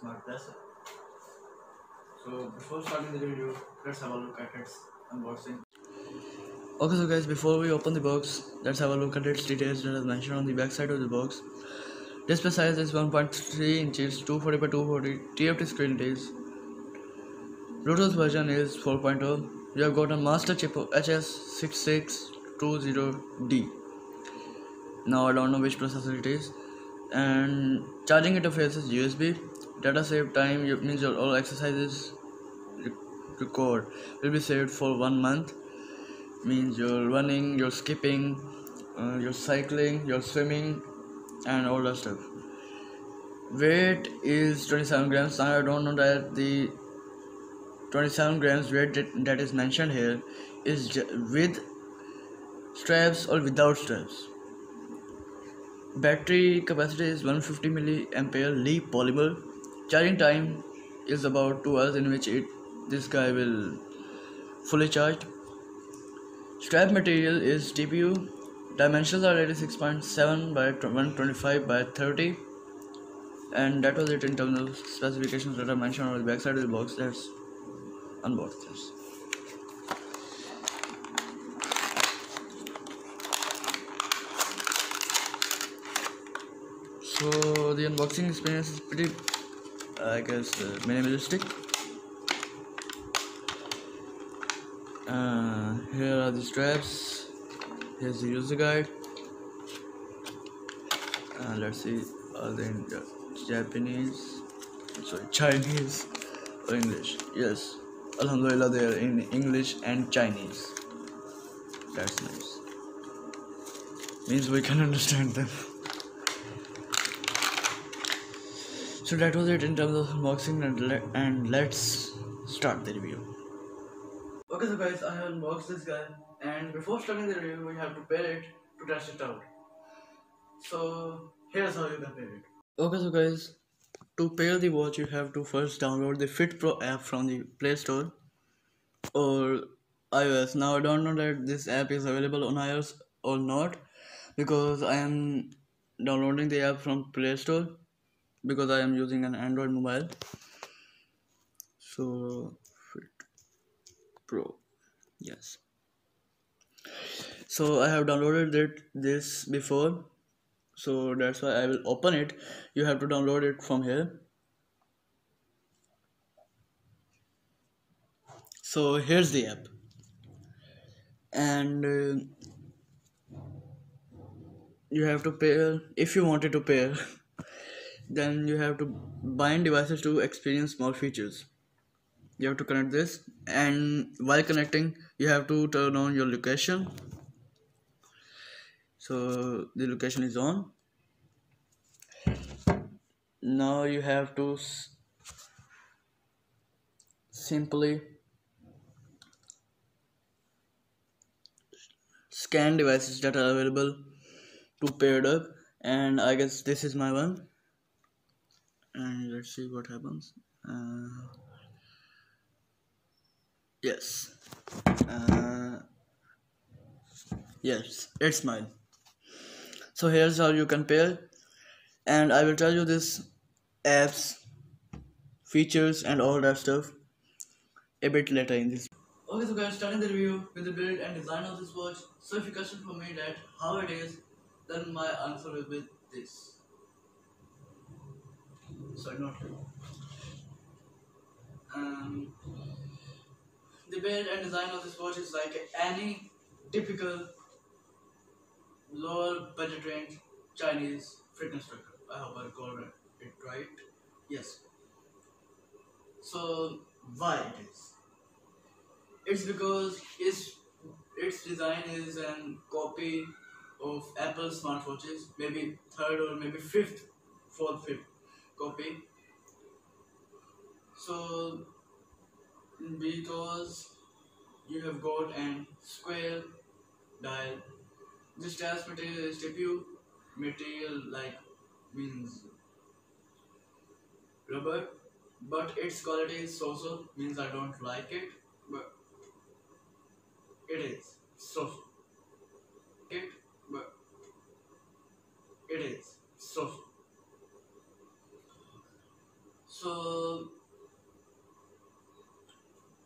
smart bracelet. So before starting the video, let's have a look at its unboxing. Okay, so guys, before we open the box, let's have a look at its details that is mentioned on the back side of the box. Display size is 1.3 inches, 240 by 240, TFT screen it is. Bluetooth version is 4.0. You have got a master chip HS6620D. Now I don't know which processor it is. And charging interface is USB. Data save time means your all exercises record will be saved for one month. Means you're running, you're skipping, uh, you're cycling, you're swimming, and all that stuff. Weight is 27 grams. I don't know that the 27 grams weight that is mentioned here is with straps or without straps. Battery capacity is 150 milliampere Li polymer. Charging time is about 2 hours in which it this guy will fully charged. Strap material is TPU. Dimensions are 86.7 by 125 by 30 and that was it in terms of specifications that I mentioned on the back side of the box. That's unbox this. So the unboxing experience is pretty, I guess, uh, minimalistic. Uh, here are the straps. Here's the user guide. Uh, let's see all the Japanese, sorry, Chinese or English. Yes, Alhamdulillah, they are in English and Chinese. That's nice. Means we can understand them. So that was it in terms of unboxing and, le and let's start the review. Okay so guys, I have unboxed this guy and before starting the review we have to pair it to test it out. So here's how you can pair it. Okay so guys, to pair the watch you have to first download the Fit Pro app from the Play Store or iOS. Now I don't know that this app is available on iOS or not because I am downloading the app from Play Store because I am using an Android mobile. So Fit Pro, yes. So I have downloaded it this before, so that's why I will open it. You have to download it from here. So here's the app, and uh, you have to pair if you wanted to pair. Then you have to bind devices to experience more features. You have to connect this and while connecting you have to turn on your location. So the location is on. Now you have to simply scan devices that are available to paired up and I guess this is my one and let's see what happens. Uh, yes. Uh, yes it's mine. So here's how you pair and I will tell you this apps features and all that stuff a bit later in this. Okay so guys starting the review with the build and design of this watch. So if you question for me that how it is then my answer will be this sorry not um, the build and design of this watch is like any typical lower budget range Chinese fitness tracker. I hope I called it right. Yes. So why it is? It's because its its design is an copy of Apple smartwatches, maybe third or maybe fifth, fourth, fifth copy. So because you have got an square dial. This as material is TPU material like means rubber but its quality is so-so means I don't like it but it is so-so. It but it is so-so. So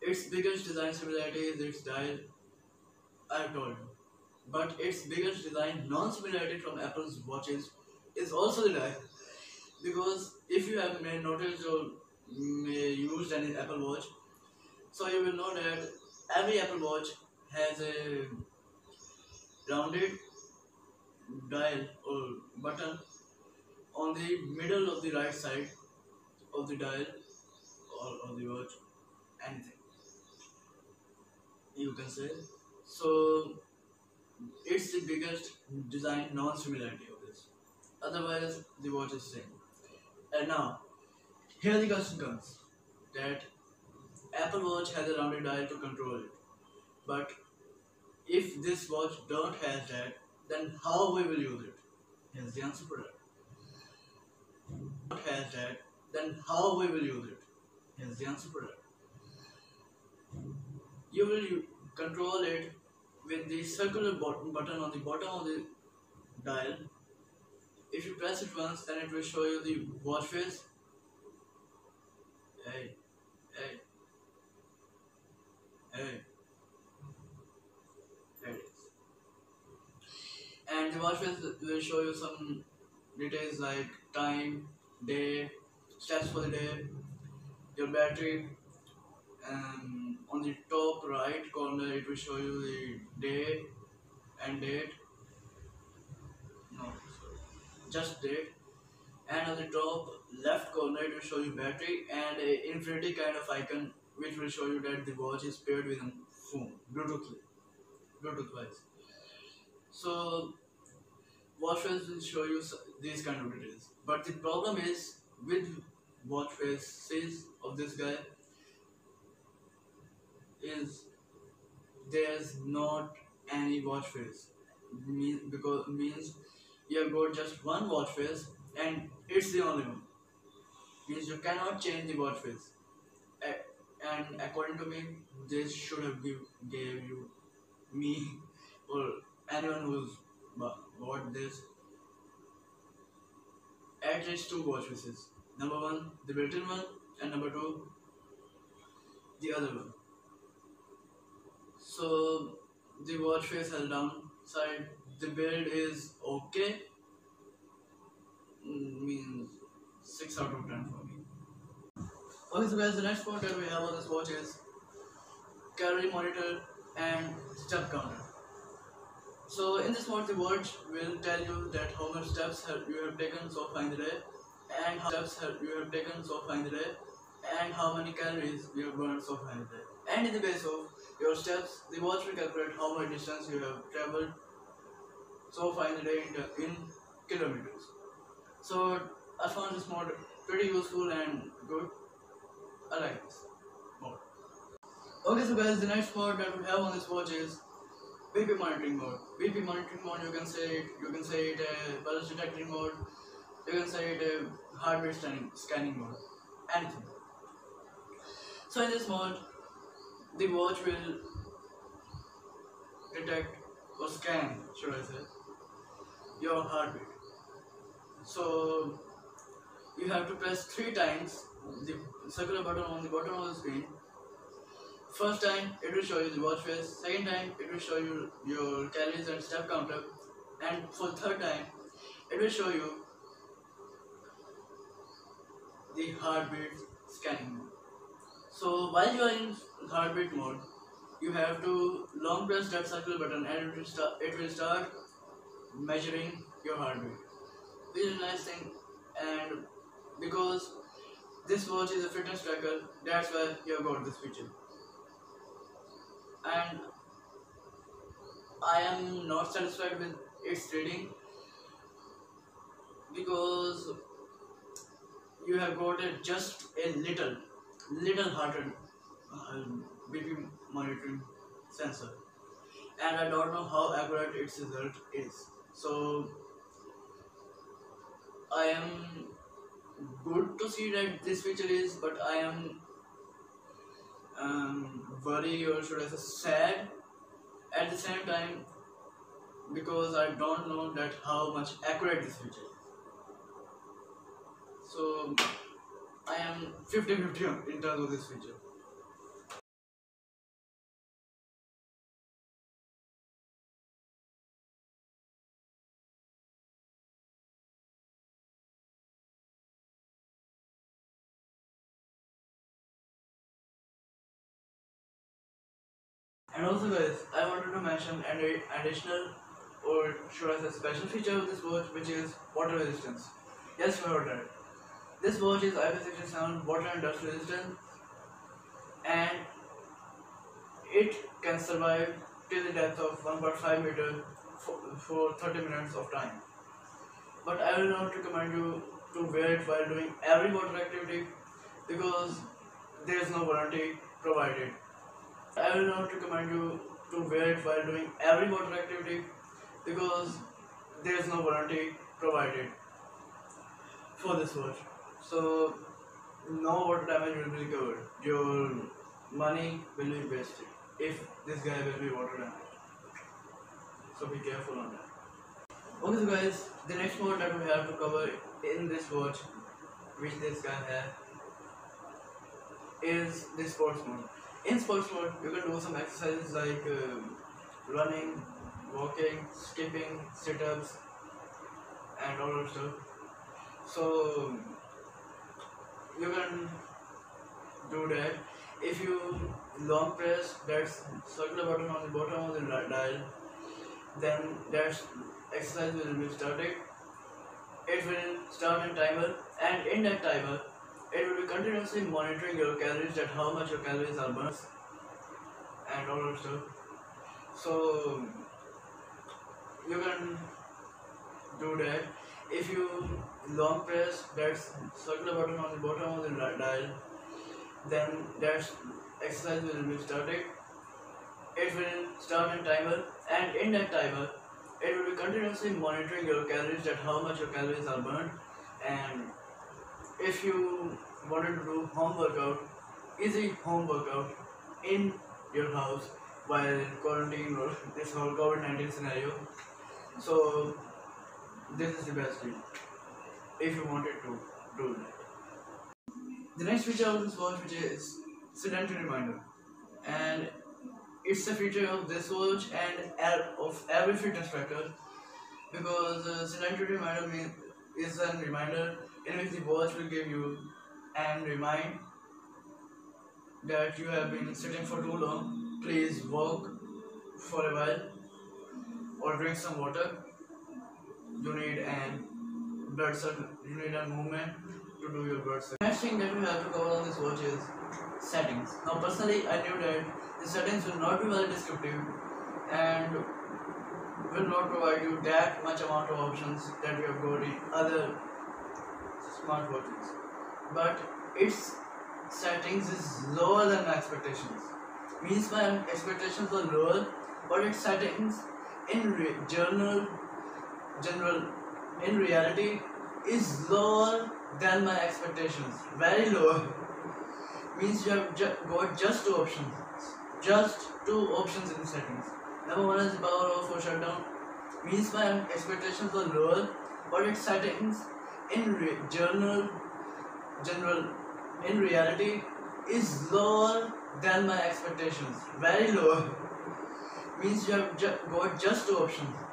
its biggest design similarity is its dial, I've told. But its biggest design non-similarity from Apple's watches is also the dial. Because if you have may noticed or may used any Apple Watch, so you will know that every Apple Watch has a rounded dial or button on the middle of the right side of the dial or of the watch anything you can say so it's the biggest design non-similarity of this otherwise the watch is same and now here the question comes that Apple Watch has a rounded dial to control it but if this watch don't have that then how we will use it? Here's the answer for that. Has that? Then how we will use it? The answer for that. You will control it with the circular button button on the bottom of the dial. If you press it once, then it will show you the watch face. Hey, hey, hey. and the watch face will show you some details like time, day, steps for the day, your battery, and on the top right corner it will show you the day and date. No, just date. And on the top left corner it will show you battery and a infinity kind of icon which will show you that the watch is paired with a phone, Bluetooth, Bluetooth wise. So watch will show you these kind of details. But the problem is with watch faces of this guy is there's not any watch face mean because means you have got just one watch face and it's the only one. Means you cannot change the watch face and according to me this should have give, gave you me or anyone who's bought this at least two watch faces. Number one, the built-in one, and number two, the other one. So the watch face has downside. The build is okay. Mm, means six out of ten for me. Okay, so guys, the next point that we have on this watch is calorie monitor and step counter. So in this mode, the watch will tell you that how much steps have you have taken so far in the day, and how steps you have taken so far in the day, and how many calories you have burned so far in the day. And in the base of your steps, the watch will calculate how much distance you have traveled so far in the day in, in kilometers. So I found this mode pretty useful and good. I like this mode. Okay, so guys, the next mode that we have on this watch is BP monitoring mode. BP monitoring mode, you can say it, you can say it a pulse detecting mode, you can say it a heart rate scanning, scanning mode, anything. So in this mode, the watch will detect or scan, should I say, your heartbeat. So you have to press three times the circular button on the bottom of the screen First time it will show you the watch face, second time it will show you your calories and step counter and for third time it will show you the heartbeat scanning mode. So while you are in heartbeat mode, you have to long press that circle button and it will start, it will start measuring your heartbeat. This is a nice thing and because this watch is a fitness tracker, that's why you have got this feature and I am not satisfied with its reading because you have got a just a little little hearted uh, BP monitoring sensor. And I don't know how accurate its result is. So I am good to see that this feature is but I am um, worry or should I say sad. At the same time because I don't know that how much accurate this feature is. So I am 50-50 in terms of this feature. And also guys, I wanted to mention an additional or should I say special feature of this watch which is water resistance. Yes, we ordered it. This watch is IP67 water and dust resistant and it can survive till the depth of 1.5 meter for, for 30 minutes of time. But I will not recommend you to wear it while doing every water activity because there is no warranty provided. I will not recommend you to wear it while doing every water activity because there is no warranty provided for this watch. So no water damage will be covered. Your money will be wasted if this guy will be water damaged. So be careful on that. Okay so guys, the next mode that we have to cover in this watch which this guy has is the sports mode. In sports mode, you can do some exercises like uh, running, walking, skipping, sit-ups, and all that stuff. So you can do that. If you long press that circular button on the bottom of the dial, then that exercise will be started. It will start a timer, and in that timer, it will be continuously monitoring your calories that how much your calories are burned and all that stuff. So you can do that if you long press that circular button on the bottom of the dial. Then that exercise will be started. It will start a timer and in that timer. It will be continuously monitoring your calories that how much your calories are burned. And if you wanted to do home workout, easy home workout in your house while quarantine or this whole COVID-19 scenario. So this is the best thing if you wanted to do that. The next feature of this watch which is sedentary reminder and it's a feature of this watch and of every fitness tracker because uh, sedentary reminder means is a reminder in which the watch will give you and remind that you have been sitting for too long. Please walk for a while or drink some water. You need an blood circle, you need a movement to do your blood circle. Next thing that we have to cover on this watch is settings. Now personally I knew that the settings will not be very descriptive and will not provide you that much amount of options that we have got in other smartwatches but its settings is lower than my expectations means my expectations were lower but its settings in journal general in reality is lower than my expectations. Very low means you have ju- got just two options. Just two options in the settings. Number one is power off or shutdown. Means my expectations were lower but its settings in re- journal general in reality is lower than my expectations. Very low means you have ju- got just two options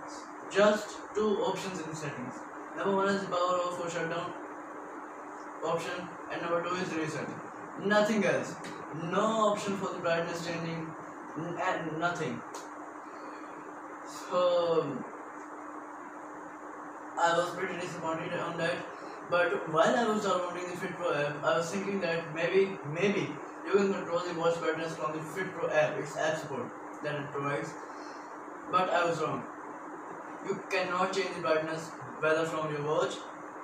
just two options in the settings number one is power off or shutdown option and number two is reset nothing else no option for the brightness changing and nothing so um, I was pretty disappointed on that. But while I was downloading the FitPro app, I was thinking that maybe, maybe you can control the watch brightness from the FitPro app. It's app support that it provides. But I was wrong. You cannot change the brightness whether from your watch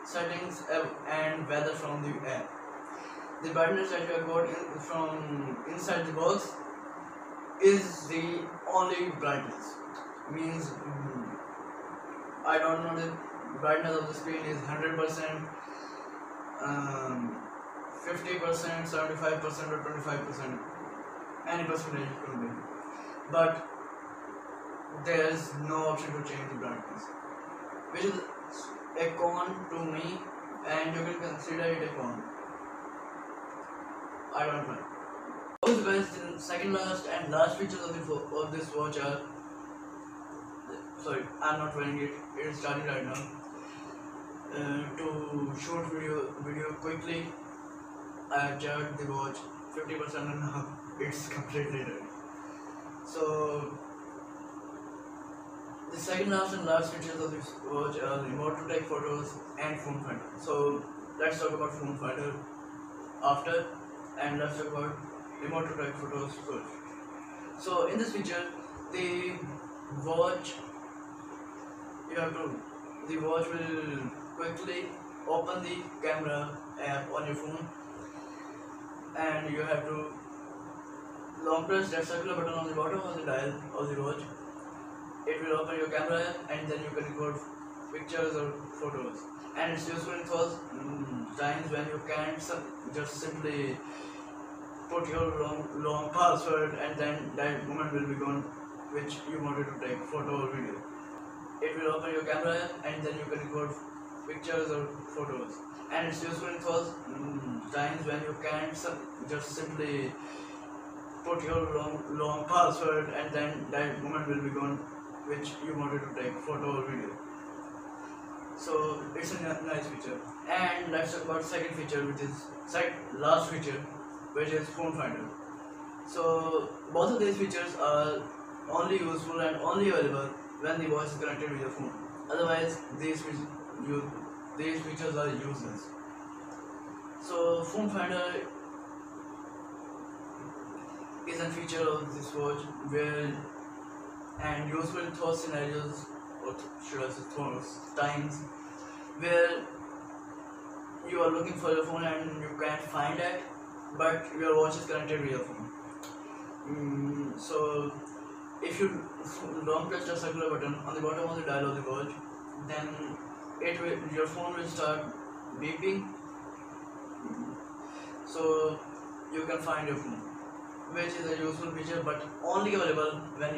settings and whether from the app. The brightness that you got in, from inside the box is the only brightness. Means mm, I don't know the brightness of the screen is 100%, um, 50%, 75% or 25%, any percentage could be. But there's no option to change the brightness, which is a con to me and you can consider it a con. I don't know. Also guys, the second last and last features of, the, of this watch are sorry, I'm not wearing it, it is starting right now uh, to shoot video video quickly I charged the watch 50% and now it's completely dead So the second last and last features of this watch are remote to take photos and phone finder. So let's talk about phone finder after and let's talk about remote to take photos first. So in this feature the watch you have to the watch will quickly open the camera app on your phone and you have to long press that circular button on the bottom of the dial of the watch it will open your camera and then you can record pictures or photos. And it's useful in those times when you can't just simply put your long, long password and then that moment will be gone which you wanted to take photo or video. It will open your camera and then you can record pictures or photos. And it's useful in those times when you can't just simply put your long, long password and then that moment will be gone which you wanted to take photo or video. So it's a nice feature. And let's talk about second feature which is second last feature which is phone finder. So both of these features are only useful and only available when the voice is connected with your phone. Otherwise these you these features are useless. So phone finder is a feature of this watch where and useful in those scenarios or should I say times where you are looking for your phone and you can't find it but your watch is connected with your phone. Mm, so if you long press the circular button on the bottom of the dial of the watch then it will your phone will start beeping. So you can find your phone which is a useful feature but only available when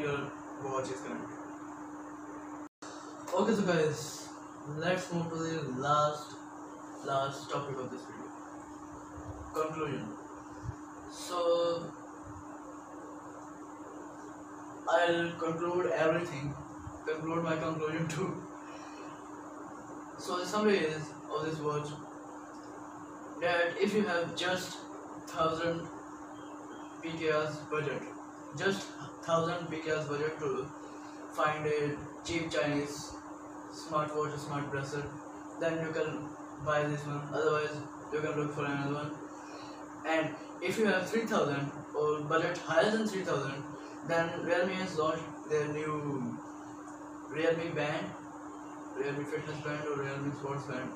your watch is connected. Okay so guys, let's move to the last last topic of this video. Conclusion. So I'll conclude everything. Conclude my conclusion too. So the summary is of this watch that if you have just thousand PKR's budget, just thousand PKR's budget to find a cheap Chinese smartwatch or smart bracelet, then you can buy this one. Otherwise, you can look for another one. And if you have 3000 or budget higher than 3000, then Realme has launched their new Realme Band, Realme Fitness Band or Realme Sports Band.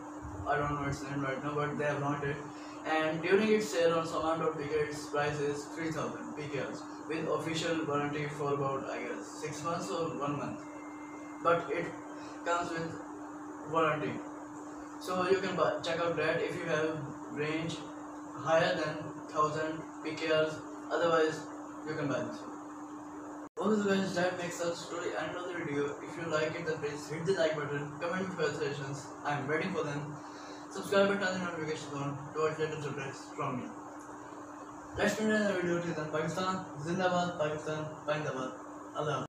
I don't know its name right now, but they have launched it and during its sale on Saman.pk its price is 3000 PKRs with official warranty for about I guess 6 months or 1 month but it comes with warranty so you can buy, check out that if you have range higher than 1000 PKRs otherwise you can buy this. Okay guys that makes us to the end of the video. If you like it then please hit the like button, comment your suggestions. I am waiting for them. Subscribe and turn the notifications on to watch latest updates from me. Let's meet in the video till then. Pakistan, Zindabad, Pakistan, Pindabad. Allah.